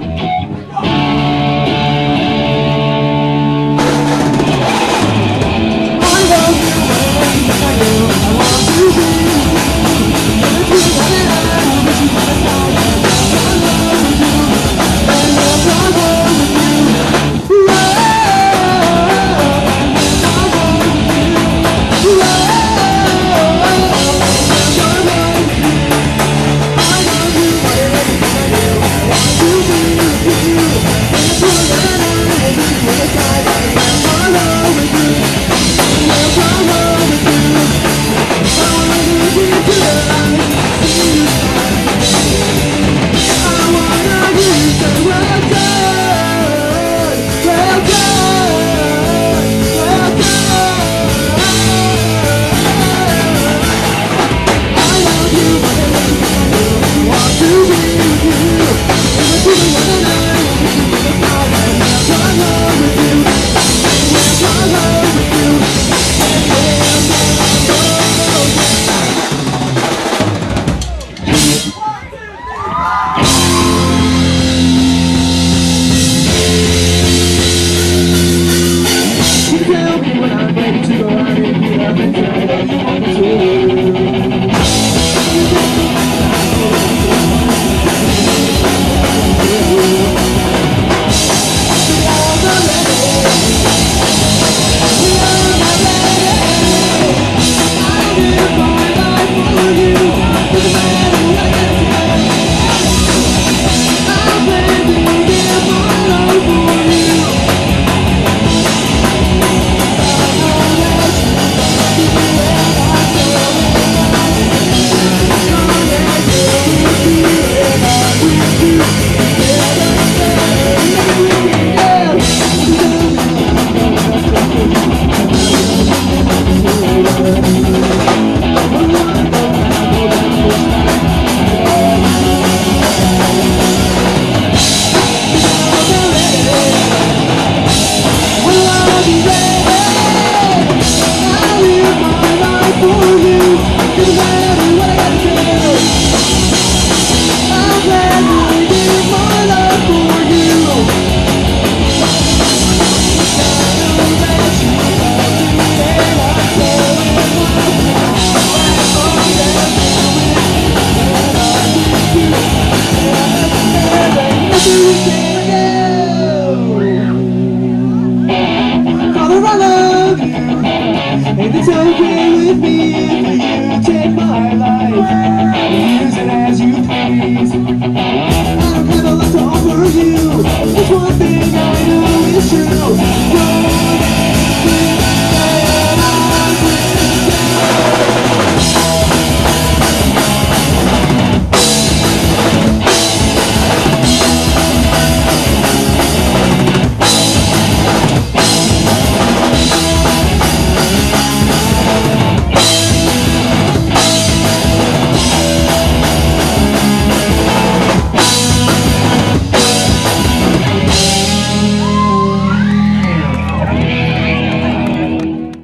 Thank And it's okay with me if you take my life and use it as you please. I don't have a lot to offer you. There's one thing I know is true.